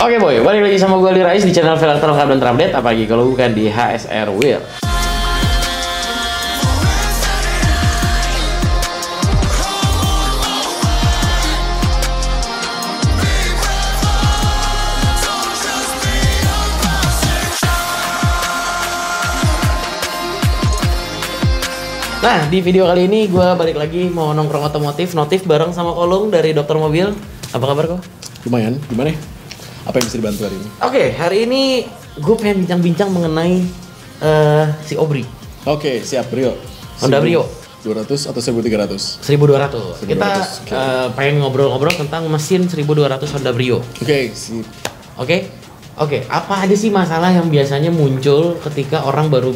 Oke boy, balik lagi sama gue Ali Rais di channel Velg Terlengkap dan Terupdate Apalagi kalau bukan di HSR Wheel Nah, di video kali ini gue balik lagi mau nongkrong otomotif notif bareng sama Kolung dari Dokter Mobil. Apa kabar kok? Lumayan, gimana ya? Apa yang bisa dibantu hari ini? Oke, hari ini gue pengen bincang-bincang mengenai eh, si Obri. Oke, siap Brio. Honda Brio. 200 atau 1300? 1200. Kita 1200, oke. eh, pengen ngobrol-ngobrol tentang mesin 1200 Honda Brio. Oke, sip. Oke? Oke, apa aja sih masalah yang biasanya muncul ketika orang baru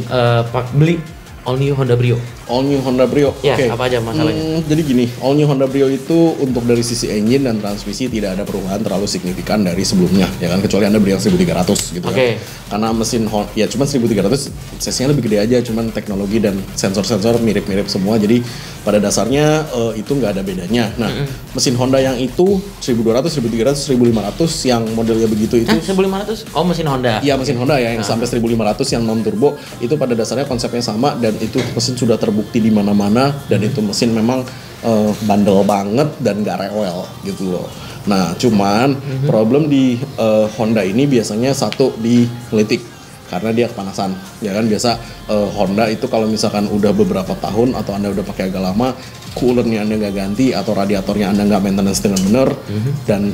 pak- beli all new Honda Brio? All new Honda Brio. Ya, Oke. apa aja masalahnya? Hmm, jadi gini, all new Honda Brio itu untuk dari sisi engine dan transmisi tidak ada perubahan terlalu signifikan dari sebelumnya, ya kan? Kecuali Anda beli yang 1300 gitu Oke. kan. Karena mesin ya cuman 1300 cc-nya lebih gede aja, cuman teknologi dan sensor-sensor mirip-mirip semua. Jadi pada dasarnya eh, itu nggak ada bedanya. Nah, mesin Honda yang itu 1200, 1300, 1500 yang modelnya begitu itu Hah, 1500? Oh, mesin Honda. Iya mesin Honda ya yang sampai 1500 yang non turbo itu pada dasarnya konsepnya sama dan itu mesin sudah terbukti di mana-mana dan itu mesin memang eh, bandel banget dan gak rewel gitu loh. Nah cuman problem di eh, Honda ini biasanya satu di ngelitik karena dia kepanasan ya kan? Biasa eh, Honda itu kalau misalkan udah beberapa tahun atau anda udah pakai agak lama coolernya anda nggak ganti atau radiatornya anda nggak maintenance dengan benar. Dan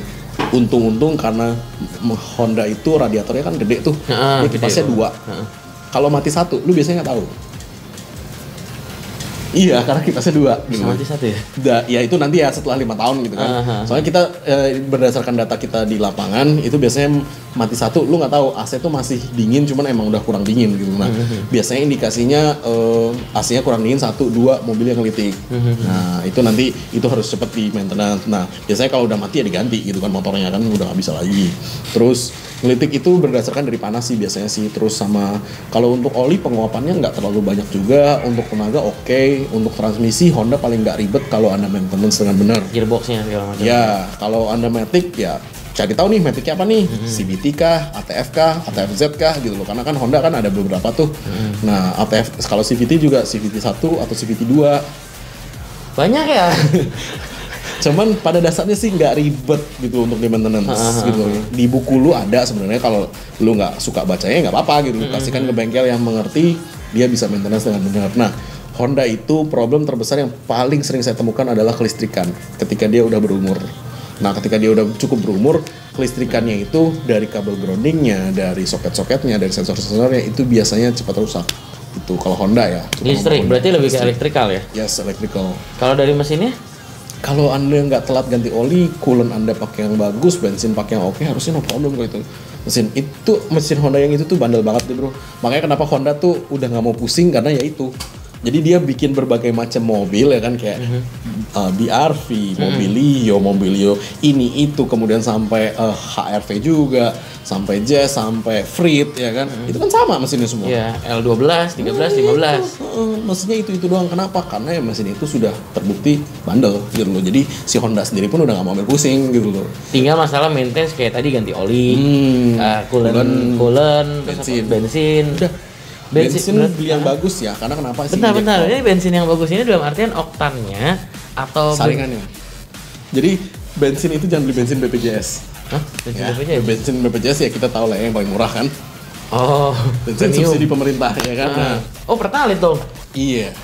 untung-untung karena Honda itu radiatornya kan gede tuh dia gede, kipasnya dua. Heeh. kalau mati satu lu biasanya nggak tahu iya karena kipasnya dua gitu. Bisa mati satu ya? Da- ya itu nanti ya setelah lima tahun gitu kan. Aha. Soalnya kita eh, berdasarkan data kita di lapangan itu biasanya mati satu, lu nggak tahu AC tuh masih dingin, cuman emang udah kurang dingin gitu. Nah biasanya indikasinya eh, AC-nya kurang dingin satu, dua mobil yang ngelitik. Nah itu nanti itu harus cepet di maintenance. Nah biasanya kalau udah mati ya diganti gitu kan motornya kan udah nggak bisa lagi. Terus ngelitik itu berdasarkan dari panas sih biasanya sih. Terus sama kalau untuk oli penguapannya nggak terlalu banyak juga. Untuk tenaga oke. Untuk transmisi Honda paling nggak ribet kalau anda maintenance dengan benar. Gearboxnya segala macam. Ya, kalau Anda Matic ya cari tahu nih Maticnya apa nih? CVT kah, ATF kah, ATF-Z kah gitu loh. Karena kan Honda kan ada beberapa tuh. Nah, ATF kalau CVT juga CVT 1 atau CVT 2. Banyak ya? Cuman pada dasarnya sih nggak ribet gitu untuk di maintenance gitu. Di buku lu ada sebenarnya kalau lu nggak suka bacanya nggak apa-apa gitu. Lu Kasihkan ke bengkel yang mengerti, dia bisa maintenance dengan benar. Nah, Honda itu problem terbesar yang paling sering saya temukan adalah kelistrikan ketika dia udah berumur. Nah, ketika dia udah cukup berumur, kelistrikannya itu dari kabel groundingnya, dari soket-soketnya, dari sensor-sensornya itu biasanya cepat rusak. Itu kalau Honda ya. Listrik, berarti lebih ke elektrikal ya? Yes, electrical. Kalau dari mesinnya? Kalau anda nggak telat ganti oli, coolant anda pakai yang bagus, bensin pakai yang oke, harusnya no problem kok itu. Mesin itu mesin Honda yang itu tuh bandel banget deh bro. Makanya kenapa Honda tuh udah nggak mau pusing karena ya itu. Jadi dia bikin berbagai macam mobil ya kan kayak uh, BRV, Mobilio, Mobilio ini itu kemudian sampai uh, HRV juga, sampai Jazz, sampai Freed ya kan. Itu kan sama mesinnya semua. Ya, L12, 13, 15. Heeh, mesinnya itu itu doang kenapa karena ya mesin itu sudah terbukti bandel gitu loh jadi si Honda sendiri pun udah nggak mau ambil pusing gitu loh Tinggal masalah maintenance kayak tadi ganti oli, Hmm, eh, coolant, bensin. bensin. udah bensin, berat- beli yang bagus ya karena kenapa sih Bentar, bentar. injektor Ini bensin yang bagus ini dalam artian oktannya atau saringannya jadi bensin itu jangan beli bensin BPJS Hah? Bensin ya, BPJS? bensin BPJS ya kita tahu lah ya yang paling murah kan Oh, bensin premium. subsidi pemerintah ya kan Ah. Nah, Oh, pertalit dong. Iya.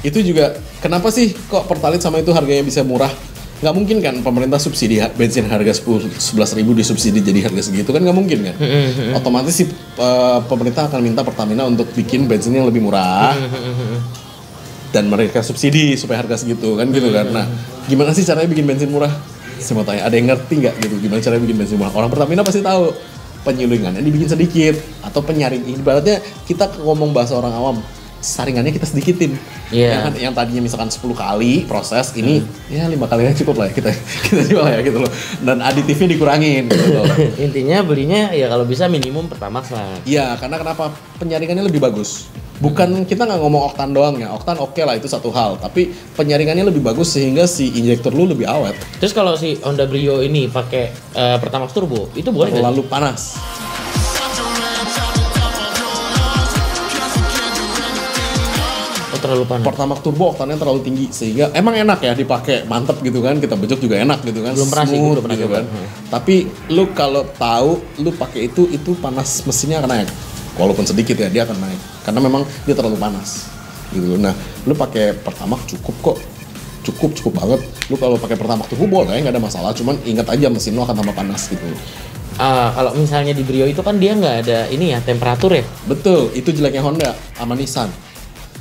Itu juga kenapa sih kok Pertalite sama itu harganya bisa murah? Nggak mungkin kan pemerintah subsidi bensin harga 10 11 ribu disubsidi jadi harga segitu kan nggak mungkin kan? Otomatis si eh, pemerintah akan minta Pertamina untuk bikin bensin yang lebih murah dan mereka subsidi supaya harga segitu kan gitu kan. Nah, gimana sih caranya bikin bensin murah? Saya mau tanya, ada yang ngerti nggak gitu gimana caranya bikin bensin murah? Orang Pertamina pasti tahu penyulingannya dibikin sedikit atau penyaring ibaratnya kita ngomong bahasa orang awam saringannya kita sedikitin Iya. yang, kan- yang tadinya misalkan 10 kali proses ini ya lima kali aja cukup lah ya kita kita jual ya gitu loh dan aditifnya dikurangin gitu loh Intinya belinya ya kalau bisa minimum pertamax lah. Iya, karena kenapa penyaringannya lebih bagus. Bukan kita nggak ngomong oktan doang ya. Oktan oke lah itu satu hal, tapi penyaringannya lebih bagus sehingga si injektor lu lebih awet. Terus kalau si Honda Brio ini pakai eh, Pertamax Turbo, itu boleh? Terlalu panas. Oh, terlalu panas. Pertamax turbo oktannya terlalu tinggi sehingga emang enak ya dipakai mantep gitu kan kita bejok juga enak gitu kan Belum pernah sih, belum pernah gitu coba. kan tapi lu kalau tahu lu pakai itu itu panas mesinnya akan naik walaupun sedikit ya dia akan naik karena memang dia terlalu panas gitu. Nah lu pakai Pertamax cukup kok. Cukup cukup banget. Lu kalau pakai Pertamax turbo boleh nggak ada masalah. Cuman ingat aja mesin lu akan tambah panas gitu. Ah, kalau misalnya di Brio itu kan dia nggak ada ini ya temperatur ya. betul itu jeleknya Honda sama Nissan.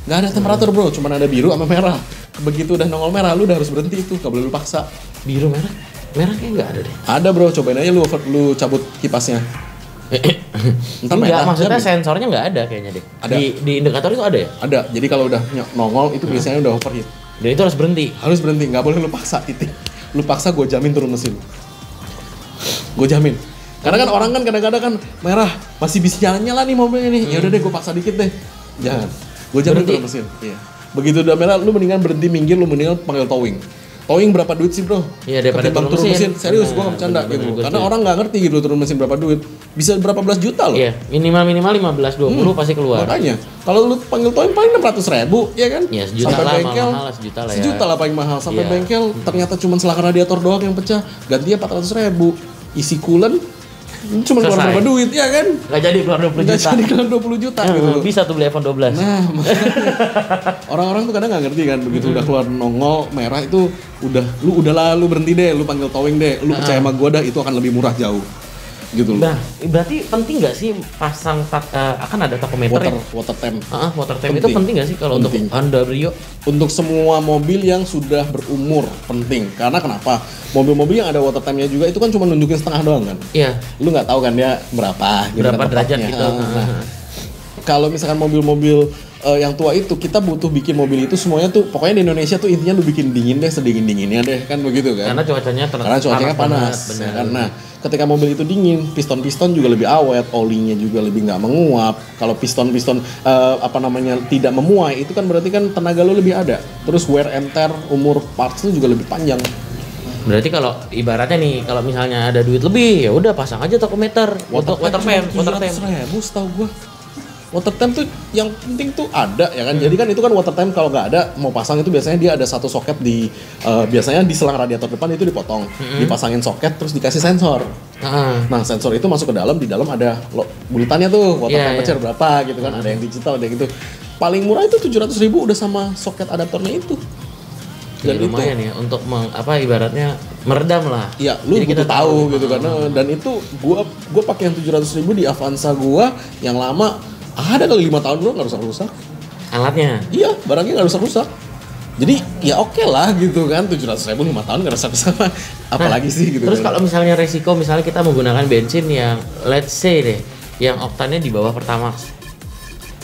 Nggak ada temperatur bro cuman ada biru sama merah. Begitu udah nongol merah lu udah harus berhenti itu gak boleh lu paksa. Biru merah, merah kayak nggak ada deh. Ada bro, cobain aja lu lu cabut kipasnya. Ntar Enggak, merah, maksudnya jamin. sensornya nggak ada kayaknya deh. Ada. Di, di indikator itu ada ya. Ada. Jadi kalau udah nongol itu biasanya udah overheat. Dan itu harus berhenti. Harus berhenti, nggak boleh lu paksa titik. Lu paksa gue jamin turun mesin. Gue jamin. Karena kan orang kan kadang-kadang kan merah masih bisa jalan nyala nih mobilnya nih. Ya udah deh gue paksa dikit deh. Jangan. Gue jamin Berhenti. turun mesin. Iya. Begitu udah merah lu mendingan berhenti minggir lu mendingan panggil towing. Towing berapa duit sih bro? Iya, daripada Ketimbang turun mesin. Serius, gue Benar, gak bercanda benar, gitu. Karena orang nggak ngerti gitu turun mesin berapa duit. Bisa berapa belas juta loh. Iya, minimal minimal 15 20 pasti keluar. Makanya, kalau lu panggil towing paling 600 ribu, ya kan? Ya, sejuta Sampai lah, bengkel, mahal lah, sejuta lah ya. Sejuta lah paling mahal. Sampai Iya. bengkel, ternyata cuma selangkah radiator doang yang pecah. Gantinya 400 ribu. Isi coolant, cuma keluar Selesai. berapa duit, ya kan? Nggak jadi keluar 20 Nggak juta. jadi keluar 20 juta gitu loh. bisa tuh beli iPhone 12. Nah, orang-orang tuh kadang nggak ngerti kan begitu udah keluar nongol merah itu udah lu udah lah lu berhenti deh lu panggil towing deh lu percaya sama gua dah itu akan lebih murah jauh gitu loh Nah, berarti penting nggak sih pasang tak- eh, akan ada takometer water ya? water temp Ah, water temp itu Penting. nggak sih kalau untuk. Honda Brio? untuk semua mobil yang sudah berumur penting karena kenapa mobil-mobil yang ada water tampnya juga itu kan cuma nunjukin setengah doang kan Iya. lu nggak tahu kan dia berapa Berapa derajat gitu. Nah, kalau misalkan mobil-mobil eh, yang tua itu kita butuh bikin mobil itu semuanya tuh pokoknya di Indonesia tuh intinya lu bikin dingin deh sedingin dinginnya deh kan begitu kan Karena cuacanya ter- karena cuacanya panas, banget, ya kan? Nah, ketika mobil itu dingin, piston-piston juga lebih awet, olinya juga lebih nggak menguap. Kalau piston-piston eh, apa namanya tidak memuai, itu kan berarti kan tenaga lu lebih ada. Terus wear and tear, umur parts lu juga lebih panjang. Berarti kalau ibaratnya nih, kalau misalnya ada duit lebih, ya udah pasang aja takometer untuk water temp, water temp. setahu gua. Water temp tuh yang penting tuh ada ya kan. Jadi kan itu kan water temp kalau nggak ada mau pasang itu biasanya dia ada satu soket di eh, biasanya di selang radiator depan itu dipotong, dipasangin soket terus dikasih sensor. Ah, Nah sensor itu masuk ke dalam, di dalam ada lo, bulutannya tuh, water Iya, temperature berapa gitu kan, ada yang digital, ada yang gitu. Paling murah itu 700 ribu udah sama soket adaptornya itu. ya Dan itu, lumayan ya untuk meng, apa ibaratnya meredam lah. iya lu Jadi butuh kita tahu tahu. gitu kan. Nah, Dan itu gua gua pakai yang 700 ribu di Avanza gua yang lama ada kali lima tahun bro nggak rusak rusak. Alatnya. Iya barangnya nggak rusak rusak. Jadi ya oke lah gitu kan 700 ribu lima tahun nggak rusak rusak apalagi sih gitu Terus kan. kalau misalnya resiko, misalnya kita menggunakan bensin yang let's say deh, yang oktannya di bawah Pertamax.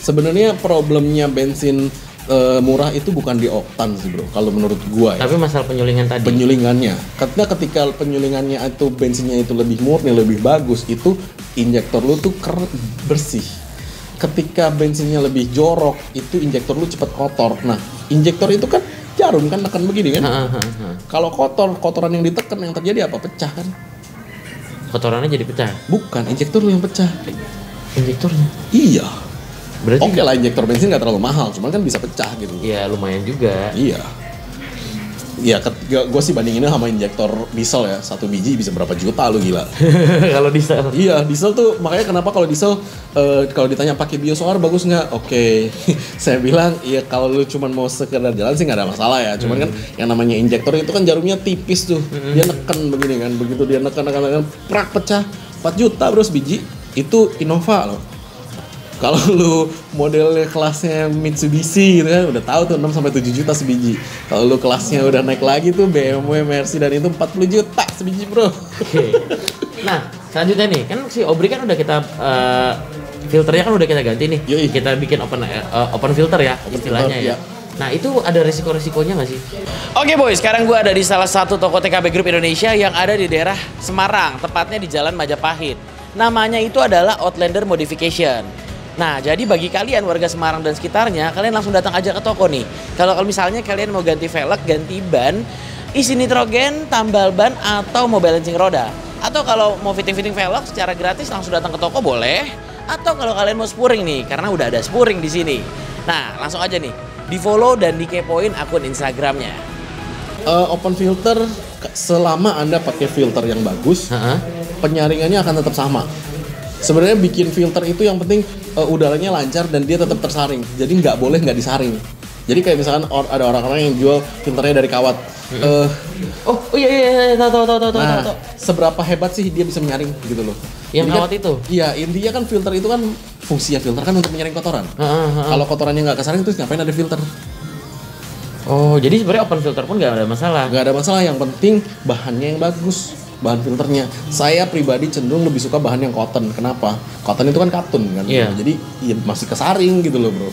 Sebenarnya problemnya bensin eh, murah itu bukan di oktan sih bro. Kalau menurut gua ya. Tapi masalah penyulingan tadi. Penyulingannya. Karena ketika penyulingannya itu bensinnya itu lebih murni, lebih bagus, itu injektor lu tuh ker bersih. Ketika bensinnya lebih jorok, itu injektor lu cepat kotor. Nah, injektor itu kan jarum kan tekan begini kan. Kalau kotor, kotoran yang ditekan yang terjadi apa? Pecah kan? Kotorannya jadi pecah. Bukan, injektor lu yang pecah. Injektornya. Iya. Berarti Oke lah injektor bensin nggak terlalu mahal, cuman kan bisa pecah gitu. ya lumayan juga. Iya. Iya, gue sih bandinginnya sama injektor diesel ya, satu biji bisa berapa juta lu gila. kalau diesel. iya, diesel tuh makanya kenapa kalau diesel eh, kalau ditanya pakai biosolar bagus nggak? Oke, saya bilang iya kalau lu cuman mau sekedar jalan sih nggak ada masalah ya. Cuman kan yang namanya injektor itu kan jarumnya tipis tuh, dia neken begini kan, begitu dia neken neken neken, prak pecah, 4 juta bro sebiji, itu Innova loh. Kalau lu modelnya kelasnya Mitsubishi gitu kan udah tahu tuh 6 sampai 7 juta sebiji. Kalau lu kelasnya udah naik lagi tuh BMW, Mercy dan itu 40 juta sebiji, Bro. Oke. Nah, selanjutnya nih, kan si Obri kan udah kita eh, filternya kan udah kita ganti nih. Yoi. Kita bikin open eh, open filter ya istilahnya filter, ya. ya. Nah, itu ada resiko-resikonya nggak sih? Oke boy, sekarang gue ada di salah satu toko TKB Group Indonesia yang ada di daerah Semarang, tepatnya di Jalan Majapahit. Namanya itu adalah Outlander Modification. Nah, jadi bagi kalian warga Semarang dan sekitarnya, kalian langsung datang aja ke toko nih. Kalau kalau misalnya kalian mau ganti velg, ganti ban, isi nitrogen, tambal ban atau mau balancing roda. Atau kalau mau fitting-fitting velg secara gratis langsung datang ke toko boleh. Atau kalau kalian mau spuring nih, karena udah ada spuring di sini. Nah, langsung aja nih, di follow dan dikepoin akun Instagramnya. Eh, open filter selama anda pakai filter yang bagus, Heeh. penyaringannya akan tetap sama. Sebenarnya bikin filter itu yang penting eh, udaranya lancar dan dia tetap tersaring. Jadi nggak boleh nggak disaring. Jadi kayak misalkan or- ada orang-orang yang jual filternya dari kawat. Eh, Oh, oh iya iya iya, tahu tahu tahu tahu tahu nah, tahu. seberapa hebat sih dia bisa menyaring gitu loh? Yang Jadi kan- kawat itu? Iya, intinya kan filter itu kan fungsinya filter kan untuk menyaring kotoran. Heeh, heeh. Kalau kotorannya nggak kesaring terus ngapain ada filter? Oh, jadi sebenarnya open filter pun nggak ada masalah. Nggak ada masalah, yang penting bahannya yang bagus bahan filternya. Saya pribadi cenderung lebih suka bahan yang cotton. Kenapa? Cotton itu kan katun kan. Iya. Jadi ya masih kesaring gitu loh, Bro.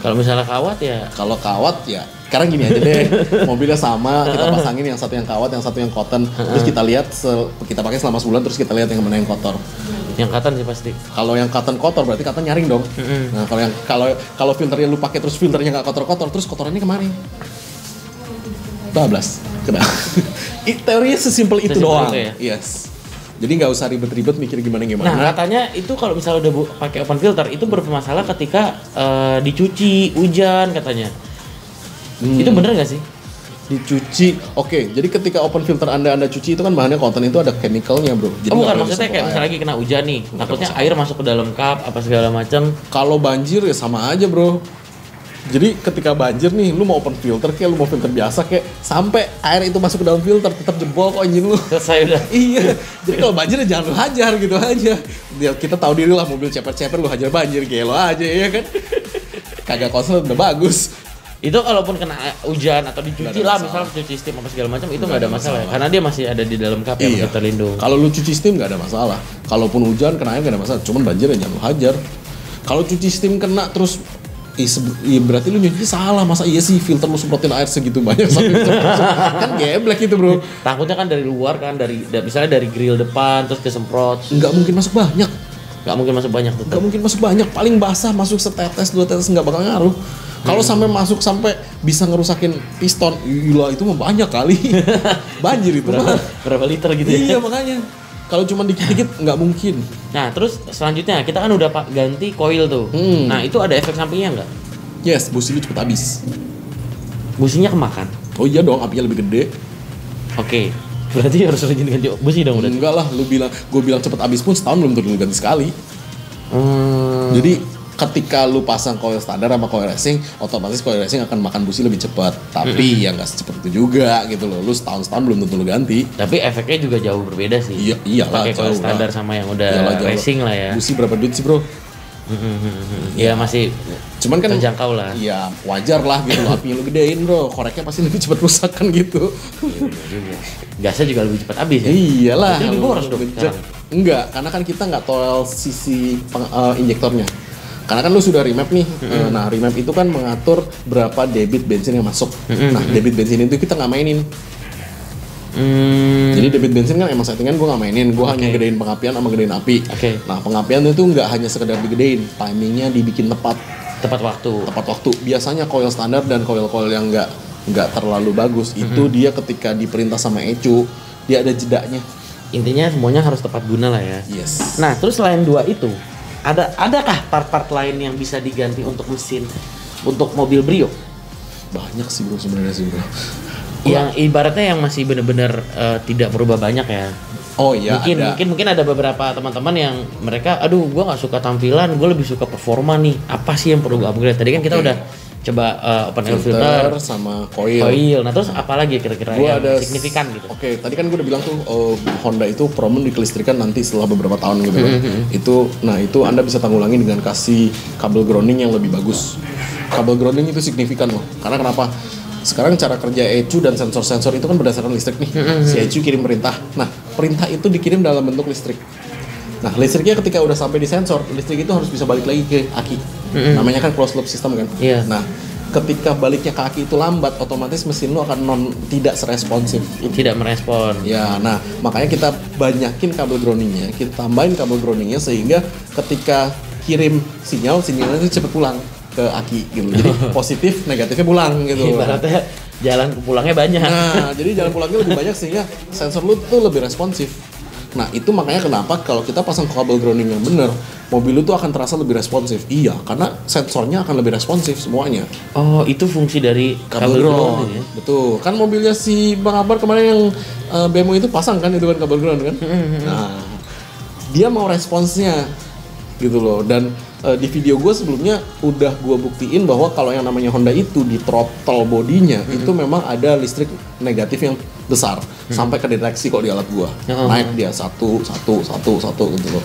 Kalau misalnya kawat ya Kalau kawat ya sekarang gini aja deh. Mobilnya sama, kita pasangin yang satu yang kawat, yang satu yang cotton. Terus kita lihat kita pakai selama sebulan terus kita lihat yang mana yang kotor. yang katan sih pasti. Kalau yang cotton kotor berarti cotton nyaring dong. Nah, kalau yang kalau kalau filternya lu pakai terus filternya nggak kotor-kotor, terus kotorannya ke mana? Bablas. Kena. I- Teorinya sesimpel itu Sesimpel doang. itu ya? Yes. Jadi nggak usah ribet-ribet mikir gimana Nah, gimana. katanya itu kalau misalnya udah pakai open filter itu bermasalah ketika eh, dicuci, hujan katanya. Hmm. Itu bener nggak sih? dicuci. Oke, jadi ketika open filter Anda Anda cuci itu kan bahannya cotton itu ada chemicalnya, Bro. Jadi oh, bukan maksudnya kayak air. misalnya lagi kena hujan nih, takutnya air masuk ke dalam cup apa segala macam. Kalau banjir ya sama aja, Bro. Jadi ketika banjir nih, lu mau open filter kayak lu mau filter biasa kayak sampai air itu masuk ke dalam filter tetap jebol kok anjing lu. Selesai udah. iya. Jadi kalau banjir jangan lu hajar gitu aja. Ya, kita tahu diri lah mobil ceper-ceper lu hajar banjir gelo aja ya kan. Kagak konslet udah bagus. Itu kalaupun kena hujan atau dicuci lah, masalah. misal cuci steam apa segala macam itu Nggak ada masalah, ya. masalah. karena dia masih ada di dalam cup yang Iya. terlindung. Kalau lu cuci steam nggak ada masalah. Kalaupun hujan kena air nggak ada masalah. Cuman banjir ya jangan lu hajar. Kalau cuci steam kena terus iya, berarti lu nyuci salah masa iya sih filter lu semprotin air segitu banyak sampai kan geblek itu bro. Takutnya kan dari luar kan dari da- misalnya dari grill depan terus kesemprot, nggak mungkin masuk banyak. Nggak mungkin masuk banyak tuh. nggak mungkin masuk banyak. Paling basah masuk setetes dua tetes nggak bakal ngaruh. Kalau sampai masuk sampai bisa ngerusakin piston gila itu mah banyak kali. Banjir itu Berapa, mah. berapa liter gitu ya? iya makanya kalau cuma dikit-dikit nggak mungkin Nah, terus selanjutnya kita kan udah pak ganti coil tuh. Hmm. Nah, itu ada efek sampingnya nggak? yes busi lu cepet habis Businya kemakan. oh iya dong apinya lebih gede Oke. Berarti harus rajin ganti busi dong udah. enggak lah lu bilang gue bilang cepet habis pun setahun belum tentu ganti sekali Hmm. Jadi ketika lu pasang coil standar sama coil racing, otomatis coil racing akan makan busi lebih cepat. Tapi ya nggak secepat itu juga gitu loh. Lu setahun setahun belum tentu lu ganti. Tapi efeknya juga jauh berbeda sih. Iya iyalah. Pakai coil standar lah. sama yang udah Iyalah, jauh racing lah ya. Busi berapa duit sih bro? Ya masih Cuman kan terjangkau lah. Iya wajar lah gitu loh. Apinya lu gedein bro. Koreknya pasti lebih cepat rusak kan gitu. Gasnya juga lebih cepat habis ya. Iyalah. Lebih lu boros dong. Enggak, karena kan kita nggak toel sisi peng- eh, injektornya. Karena kan lu sudah remap nih. Eh, Nah, remap itu kan mengatur berapa debit bensin yang masuk. Nah, debit bensin itu kita nggak mainin. Hmm. Jadi debit bensin kan emang settingan gue nggak mainin. Gue hanya gedein pengapian sama gedein api. Oke. Nah, pengapian itu nggak hanya sekedar digedein, timingnya dibikin tepat, Tepat waktu. tepat waktu. Biasanya coil standar dan coil-coil yang nggak nggak terlalu bagus itu dia ketika diperintah sama ECU dia ada jedanya. Intinya semuanya harus tepat guna lah ya. Yes. Nah, terus selain dua itu, ada adakah part-part lain yang bisa diganti untuk mesin untuk mobil Brio? Banyak sih bro sebenarnya sih bro. Yang ibaratnya yang masih benar-benar eh, tidak berubah banyak ya. Oh iya mungkin ada. mungkin mungkin ada beberapa teman-teman yang mereka aduh gua nggak suka tampilan, gue lebih suka performa nih. Apa sih yang perlu gue upgrade? Tadi kan kita udah coba eh, open air filter, filter, sama coil. coil. Nah, terus apa lagi kira-kira yang ada signifikan gitu? Oke, tadi kan gue udah bilang tuh oh, Honda itu promen di kelistrikan nanti setelah beberapa tahun gitu kan. Itu nah itu Anda bisa tanggulangi dengan kasih kabel grounding yang lebih bagus. Kabel grounding itu signifikan loh. Karena kenapa? Sekarang cara kerja ECU dan sensor-sensor itu kan berdasarkan listrik nih. Si ECU kirim perintah. Nah, perintah itu dikirim dalam bentuk listrik. Nah, listriknya ketika udah sampai di sensor, listrik itu harus bisa balik lagi ke aki. Namanya kan closed loop system kan. Iya. Nah, ketika baliknya ke aki itu lambat, otomatis mesin lu akan non tidak seresponsif. Itu Tidak merespon. Ya, nah makanya kita banyakin kabel groundingnya, kita tambahin kabel groundingnya sehingga ketika kirim sinyal sinyalnya itu cepet pulang ke aki gitu jadi positif negatifnya pulang gitu Ibaratnya jalan pulangnya banyak. Nah, jadi jalan pulangnya lebih banyak sehingga sensor lu tuh lebih responsif. Nah, itu makanya kenapa kalau kita pasang kabel grounding yang bener, mobil tuh akan terasa lebih responsif. Iya, karena sensornya akan lebih responsif semuanya. Oh, itu fungsi dari kabel, Kabel ground ground. ya. Betul. Kan mobilnya si Bang Akbar kemarin yang eh, BMW itu pasang kan itu kan kabel ground kan. Nah, dia mau responsnya gitu loh dan eh, di video gue sebelumnya udah gue buktiin bahwa kalau yang namanya Honda itu di throttle bodinya itu memang ada listrik negatif yang besar sampai ke deteksi kok di alat gua. Oh. naik dia satu satu satu satu gitu loh.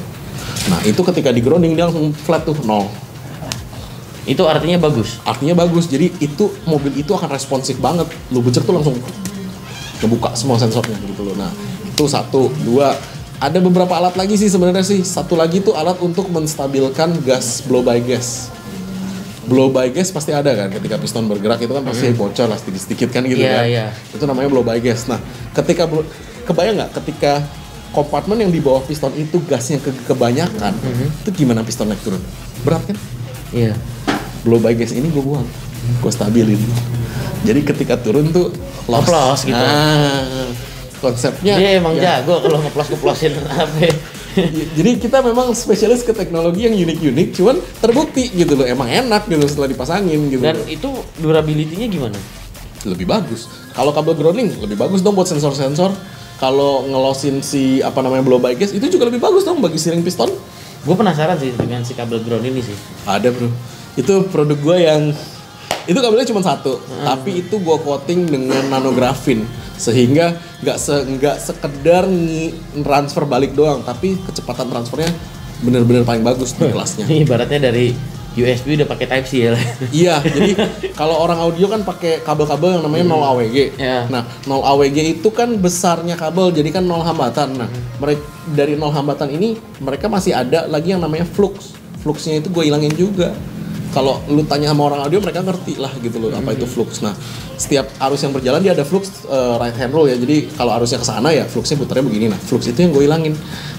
Nah itu ketika di grounding dia langsung flat tuh nol. Itu artinya bagus. artinya bagus. Jadi itu mobil itu akan responsif banget. Lu becer tuh langsung kebuka semua sensornya gitu loh. Nah itu satu. Dua ada beberapa alat lagi sih sebenarnya sih. Satu lagi tuh alat untuk menstabilkan gas blow by gas blow by gas pasti ada kan ketika piston bergerak itu kan pasti bocor lah sedikit-sedikit kan gitu Iya, kan iya. itu namanya blow by gas nah ketika kebayang nggak ketika kompartemen yang di bawah piston itu gasnya ke kebanyakan itu gimana piston naik turun berat kan Iya. blow by gas ini gue buang gue stabilin jadi ketika turun tuh loss. Oplos gitu. Nah, konsepnya Dia emang ya, jago kalau ngeplos-ngeplosin apa. Jadi kita memang spesialis ke teknologi yang unik-unik cuman terbukti gitu loh emang enak gitu setelah dipasangin gitu Dan itu durability-nya gimana? lebih bagus kalau kabel grounding lebih bagus dong buat sensor-sensor kalau ngelosin si apa namanya blow by gas itu juga lebih bagus dong bagi siring piston Gue penasaran sih dengan si kabel ground ini sih. Ada bro. Itu produk gue yang itu kabelnya cuma satu, tapi itu gue coating dengan nanografin sehingga nggak se nggak sekedar transfer balik doang, tapi kecepatan transfernya bener-bener paling bagus di kelasnya. Ibaratnya dari USB udah pakai Type C ya. iya, jadi kalau orang audio kan pakai kabel-kabel yang namanya 0 AWG. Iya. Nah, 0 AWG itu kan besarnya kabel, jadi kan 0 hambatan. Nah, mereka dari 0 hambatan ini mereka masih ada lagi yang namanya flux. Fluxnya itu gue hilangin juga. Kalau lu tanya sama orang audio mereka ngerti lah gitu loh apa itu flux. Nah, setiap arus yang berjalan dia ada flux eh, right hand rule ya. Jadi kalau arusnya ke sana ya fluxnya putarnya begini. Nah, flux itu yang gue hilangin.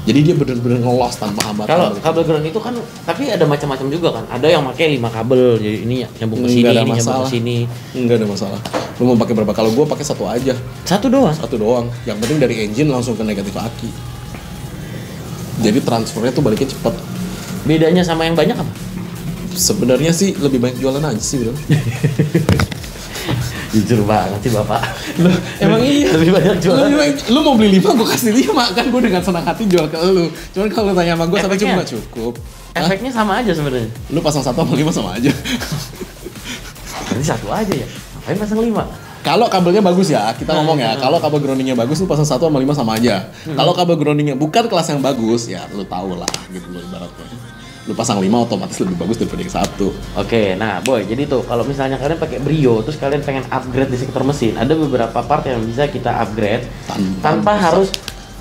Jadi dia bener-bener ngelos tanpa hambatan. Kalau kabel ground itu kan tapi ada macam-macam juga kan. Ada yang pakai 5 kabel. Jadi ini nyambung ke sini, ini nyambung ke masalah. sini. Enggak ada masalah. Lu mau pakai berapa? Kalau gue pakai satu aja. Satu doang. satu doang yang penting dari engine langsung ke negatif aki jadi transfernya tuh baliknya cepet Bedanya sama yang banyak apa? Sebenarnya sih lebih banyak jualan aja sih bro Jujur banget sih Bapak. emang iya Lebih banyak jualan. lu, lu mau beli lima gue kasih lima kan gue dengan senang hati jual ke lu cuman kalau lu tanya sama gue sampai cuma Efeknya? cukup Hah? Efeknya sama aja sebenarnya. lu pasang satu sama lima sama aja Berarti satu aja ya. Ngapain pasang lima? kalau kabelnya bagus ya kita Hmm, ngomong ya kalau kabel groundingnya bagus lu pasang satu sama lima sama aja Hmm. kalau kabel groundingnya bukan kelas yang bagus ya lu tau lah gitu loh ibaratnya lu pasang lima otomatis lebih bagus daripada yang satu Oke, nah boy, jadi tuh kalau misalnya kalian pakai Brio, terus kalian pengen upgrade di sektor mesin, ada beberapa part yang bisa kita upgrade Tanpa tanpa merusak. harus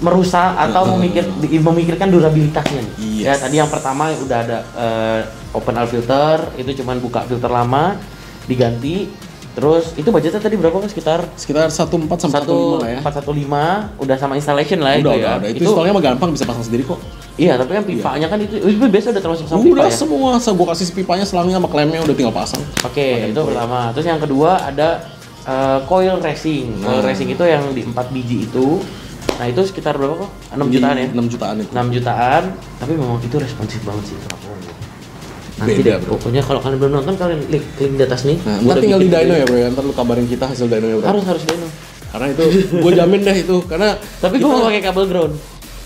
merusak atau memikir memikirkan durabilitasnya. nih. Yes. Ya tadi yang pertama udah ada eh, open air filter, itu cuman buka filter lama, diganti. Terus itu budgetnya tadi berapa kan sekitar sekitar 14 sampai 15 satu lah ya. empat satu lima udah sama installation lah udah, itu udah, ya. udah. Itu, installnya mah gampang bisa pasang sendiri kok. Iya tapi kan pipanya kan itu itu biasa udah termasuk sama pipa udah ya. semua, saya gua kasih pipanya selangnya sama klemnya udah tinggal pasang. Oke, itu pertama. Terus yang kedua ada eh, coil racing. Coil Nah. racing itu yang di 4 biji itu. Nah, itu sekitar berapa kok? 6 jutaan ya? 6 jutaan itu. 6 jutaan, tapi memang itu responsif banget sih aku. Nanti Beda, deh, bro. pokoknya kalau kalian belum nonton kalian klik link di atas nih. Nah, ntar tinggal di dyno video. ya bro ya, ntar lu kabarin kita hasil dyno bro. Harus harus dyno. Karena itu gue jamin deh itu, karena Tapi gua mau pakai kabel ground.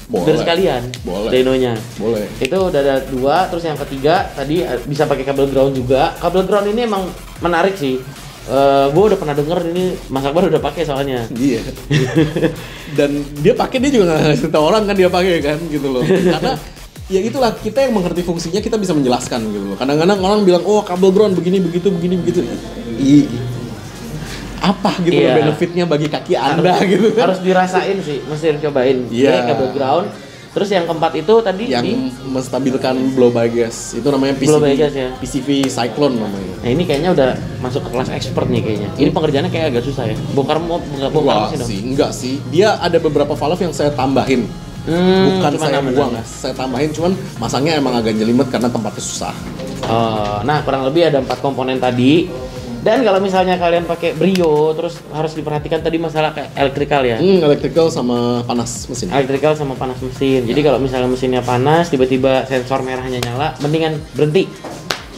Boleh. Biar sekalian. Boleh. Dynonya. boleh. Itu udah ada dua, terus yang ketiga tadi bisa pakai kabel ground juga. Kabel ground ini emang menarik sih. Eh gue udah pernah denger ini Mas Akbar udah pakai soalnya. Iya. Dan dia pakai dia juga nggak ngasih tau orang kan dia pakai kan gitu loh. Karena ya itulah kita yang mengerti fungsinya kita bisa menjelaskan gitu loh. Kadang-kadang orang bilang oh kabel ground begini begitu begini begitu. I, apa gitu loh Iya. benefitnya bagi kaki anda harus, gitu kan? harus dirasain sih, mesti cobain. Iya. Jadi kabel ground. Terus yang keempat itu tadi yang di menstabilkan blow by gas itu namanya PCV Blow by gas ya. PCV Cyclone namanya Nah ini kayaknya udah masuk ke kelas expert nih kayaknya. Ini pengerjaannya kayak agak susah ya. Bongkar mau bongkar bongkar dong. sih enggak sih dia ada beberapa valve yang saya tambahin Hmm, bukan saya benar? buang saya tambahin cuman masangnya emang agak jelimet karena tempatnya susah Oh, nah kurang lebih ada empat komponen tadi. Dan kalau misalnya kalian pakai Brio, terus harus diperhatikan tadi masalah kayak electrical ya. hmm, electrical sama panas mesin Electrical sama panas mesin. Jadi kalau misalnya mesinnya panas, tiba-tiba sensor merahnya nyala, mendingan berhenti.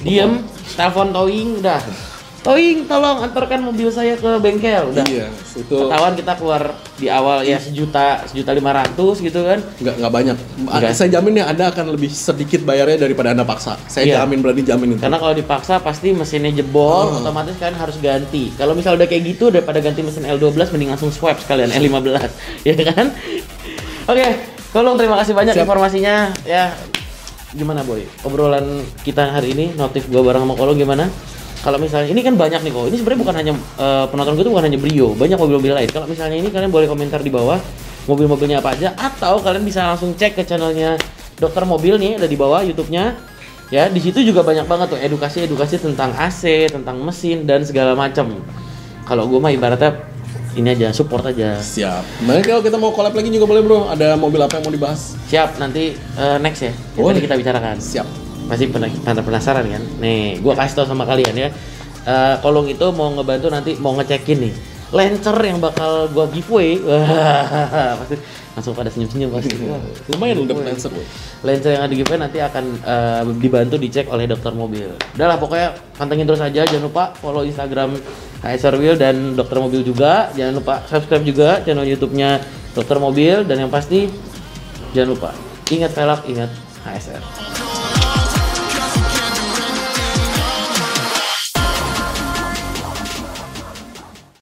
Diem, telepon towing, udah. Towing, tolong antarkan mobil saya ke bengkel, udah. iya itu Ketahuan kita keluar di awal ya sejuta, sejuta lima ratus gitu kan. nggak nggak banyak Nggak. saya jamin ya anda akan lebih sedikit bayarnya daripada anda paksa saya Iya. jamin berani jamin itu Karena kalau dipaksa pasti mesinnya jebol, otomatis kalian harus ganti. Kalau misal udah kayak gitu daripada ganti mesin L12 mending langsung swap sekalian L15, ya kan? Oke, Kolong terima kasih banyak Siap. informasinya ya. Gimana boy? Obrolan kita hari ini notif gua bareng sama Kolong gimana? Kalau misalnya ini kan banyak nih kok. Ini sebenarnya bukan hanya eh, penonton gue tuh bukan hanya Brio, banyak mobil-mobil lain. Kalau misalnya ini kalian boleh komentar di bawah mobil-mobilnya apa aja atau kalian bisa langsung cek ke channelnya Dokter Mobil nih ada di bawah YouTube-nya. Ya, di situ juga banyak banget tuh edukasi-edukasi tentang AC, tentang mesin dan segala macam. Kalau gue mah ibaratnya ini aja support aja. siap nah kalau kita mau collab lagi juga boleh bro ada mobil apa yang mau dibahas Siap, nanti eh, next ya. Boleh. tadi kita bicarakan. siap Pasti penasaran kan? Nih, gua kasih tau sama kalian ya. Eh, Kolong itu mau ngebantu nanti mau ngecekin nih. Lancer yang bakal gua giveaway. Wah, pasti langsung pada senyum-senyum pasti. Wah, lumayan udah. Lancer bro Lancer yang ada giveaway nanti akan eh, dibantu dicek oleh dokter mobil. Udah lah pokoknya pantengin terus aja. Jangan lupa follow Instagram HSR Wheel dan dokter mobil juga. Jangan lupa subscribe juga channel YouTube-nya dokter mobil dan yang pasti jangan lupa ingat velg, ingat HSR.